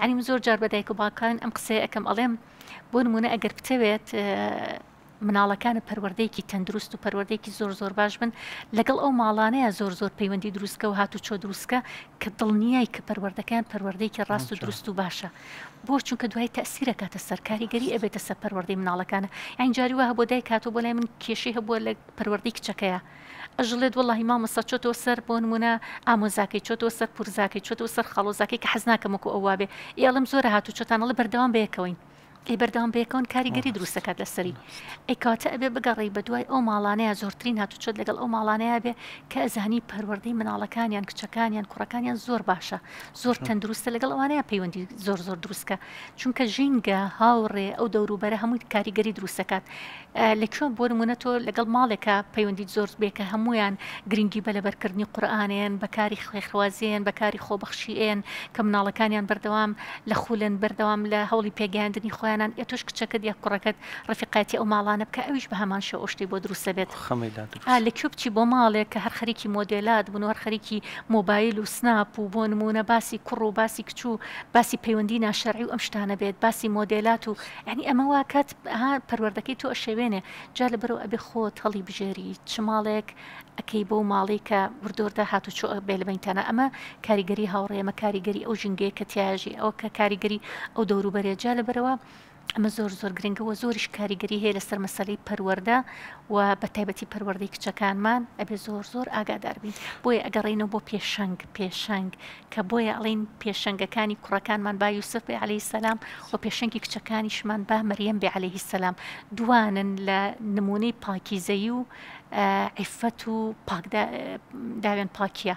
ئەنیم زۆر جار بە دایک و باوکان ئەم قسەیە ئەکەم ئەڵێم بۆ نمونە ئەگەر بتەوێت مناڵەکانت پەروەردەیەکی تەندروست و پەروەردەیەکی زۆر زۆر باش بن لەگەڵ ئەو ماڵانەیە زۆر زۆر پەیوەندی دروستکە و هاتو چۆ دروستکە کە دڵنیای کە پەروەردەکەیان پەروەردەیەکی ڕاست و دروست و باشە بۆ چونکە دوای تەسیرە کاتە سەرکاری گەری ئەبێتە سە پەروەردەی مناڵەکانە ئەین جاری وە بۆ دای کاتۆ بۆ لای من کێشەی هەبووە لە پەروەردەی کچەکەیە ئەژڵێت وەڵاهی مامۆستا چۆتەوە سەر بۆ نمونە ئامۆزاکەی چۆتەوە سەر پورزاکەی چۆتەوە سەر خەڵۆزاکەی کە حەزناکەم وەکو ئەو وابێ ئێ ئەڵێم زۆرە هاتو چۆتان ئەڵێ بەردەوام بەیەکەوەین ئەی بەردەوام بەیەکەون کاریگەری دروستەکات لەسەری ئەی کاتە ئەبێ بگەڕێی بە دوای ئەو ماڵانەیە زۆرترین هاتو چۆت لەگەڵ ئەو ماڵانەیە بێ کە ئەزانی پەروەردەی مناڵەکانیان کچەکانیان کوڕەکانیان زۆر باشە زۆر تەندروستە لەگەڵ ئەوانەیە پەیوەندی زۆر زۆر دروستکە چونکە ژینگە هاوڕێ ئەو دەوروبەرە هەمووی کاریگەری دروستەکات لە کوێن بۆ نمونە تۆ لەگەڵ ماڵێکە پەیوەندیت زۆرت بێ کە هەمویان گرنگی بە لەبەرکردنی قورئانێن بەکاری خوێخوازیێن بەکاری خۆبەخشیێن کە مناڵەکانیان بەردەوام لە خولن بەردەوام لە هەوڵی پێگەیاندنی خۆیانان ئێ تۆش کچەکەت یا کوڕەکەت ڕفیقاتی ئەو ماڵانە بکە ئەویش بە هەمان شێوە ئەو شتەی بۆ دروست دەبێت خەمی لا دروست ئا لە کوێ بچی بۆ ماڵێک کە هەر خەریکی مۆدێلات بن و هەر خەریکی مۆبایل و سناپ و بۆ نمونە باسی کوڕ و باسی کچ و باسی پەیوەندی ناشەرعی و ئەم شتانە بێت باسی مۆدێلات و یانی ئەمە وا کات ها پەروەردەکەی تۆ ئەشێوێنێ جا لەبەرو ئەبێ خۆت هەڵیبژێری چ ماڵێک ئەکەی بەو ماڵی کە وردۆردا هاتوچۆ بێ لە بەینتانە ئەمە کاریگەری هاوڕێمە کاریگەری ئەو ژنگەیە کە تیاژی ئەوە کە کاریگەری ئەو دەوروبەرێ جا لەبەرەوە ئەمە زۆر زۆر گرنگە و زۆریش کاریگەری هەیە لەسەر مەسەی پەروەەردە و بە تایبەتی پەروەەردەی کچەکانمان ئەبێ زۆر زۆر ئاگاداربین بۆیە ئەگەڕینەوە بۆ پێشنگ پێشنگ کە بۆیە ئەڵێین پێشەنگەکانی کوڕەکانمان با یوسف بێ عەلەیهی سەلام و پێشەنگی کچەکانیشمان با مەریەم بێ عەلەیهی سەلام دوانن لە نمونەی پاکیزەیی و عیفەت و داوێن پاکیە.